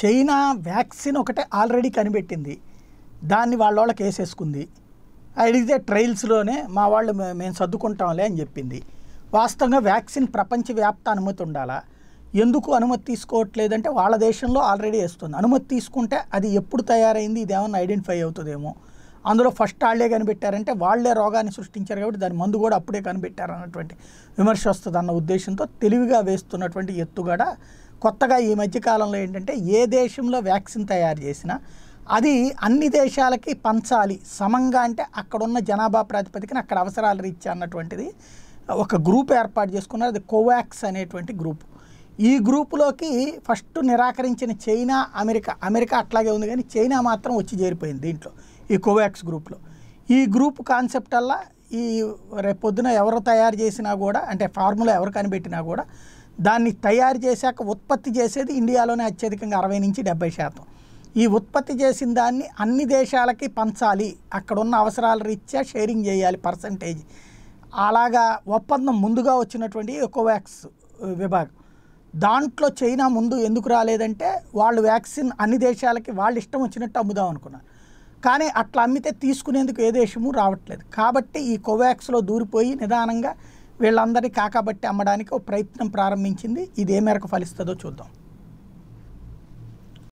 China vaccine ఒకటే already కనిపెట్టింది. దాన్ని వాళ్ళ వాళ్ళకి వేసేసుకుంది. అడిగితే ట్రయల్స్లోనే మా వాళ్ళు మేము సర్దుకుంటాంలే అని చెప్పింది. వాస్తవంగా వ్యాక్సిన్ ప్రపంచవ్యాప్త అనుమతి ఉండాలా? ఎందుకు అనుమతి తీసుకోవట్లేదంటే వాళ్ళ దేశంలో ఆల్రెడీ వేస్తుంది. అనుమతి తీసుకుంటే అది ఎప్పుడు తయారైంది? ఇది ఏమన్నా ఐడెంటిఫై అవుతుందేమో? అందులో ఫస్ట్ వాళ్ళే కనిపెట్టారంటే వాళ్ళే రోగాన్ని సృష్టించారు కాబట్టి దాని మందు కూడా అప్పుడే కనిపెట్టారు అన్నటువంటి విమర్శ వస్తుంది అన్న ఉద్దేశంతో తెలివిగా వేస్తున్నటువంటి ఎత్తుగడ కొత్తగా ఈ మధ్యకాలంలో ఏంటంటే ఏ దేశంలో వ్యాక్సిన్ తయారు చేసినా అది అన్ని దేశాలకి పంచాలి. సమంగా అంటే అక్కడున్న జనాభా ప్రాతిపదికన అక్కడ అవసరాల రీత్యా అన్నటువంటిది ఒక గ్రూప్ ఏర్పాటు చేసుకున్నారు. అది కోవాక్స్ అనేటువంటి గ్రూప్. ఈ గ్రూపులోకి ఫస్ట్ నిరాకరించిన చైనా అమెరికా అమెరికా అట్లాగే ఉంది కానీ చైనా మాత్రం వచ్చి చేరిపోయింది దీంట్లో ఈ కోవాక్స్ గ్రూప్లో. ఈ గ్రూప్ కాన్సెప్ట్ అల్లా ఈ రేపొద్దున ఎవరు తయారు చేసినా కూడా అంటే ఫార్ములా ఎవరు కనిపెట్టినా కూడా దాన్ని తయారు చేశాక ఉత్పత్తి చేసేది ఇండియాలోనే అత్యధికంగా అరవై నుంచి డెబ్బై శాతం. ఈ ఉత్పత్తి చేసిన దాన్ని అన్ని దేశాలకి పంచాలి అక్కడ ఉన్న అవసరాల రీత్యా షేరింగ్ చేయాలి పర్సంటేజ్. అలాగా ఒప్పందం ముందుగా వచ్చినటువంటి కోవాక్స్ విభాగం. దాంట్లో చైనా ముందు ఎందుకు రాలేదంటే వాళ్ళు వ్యాక్సిన్ అన్ని దేశాలకి వాళ్ళు ఇష్టం వచ్చినట్టు అమ్ముదాం అనుకున్నారు. కానీ అట్లా అమ్మితే తీసుకునేందుకు ఏ దేశము రావట్లేదు. కాబట్టి ఈ కోవాక్స్లో దూరిపోయి నిదానంగా వీళ్ళందరినీ కాకబట్టి అమ్మడానికి ఒక ప్రయత్నం ప్రారంభించింది. ఇది ఏ మేరకు ఫలిస్తుందో చూద్దాం.